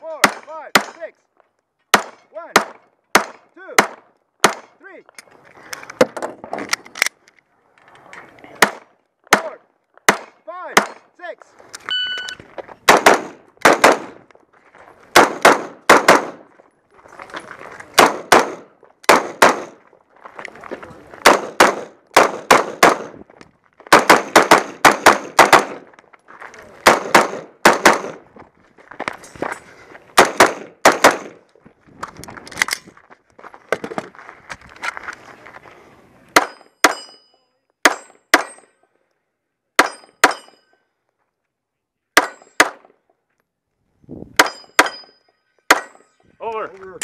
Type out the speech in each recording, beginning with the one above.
four, five, six. One, two, three. Four, five, six. Over. Over.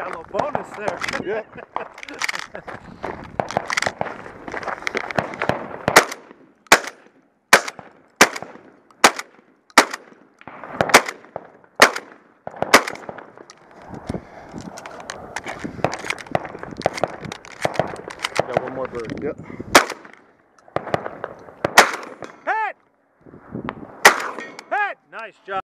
Got a little bonus there. Yeah. Got one more bird. Yep. Hit! Hit! Nice job.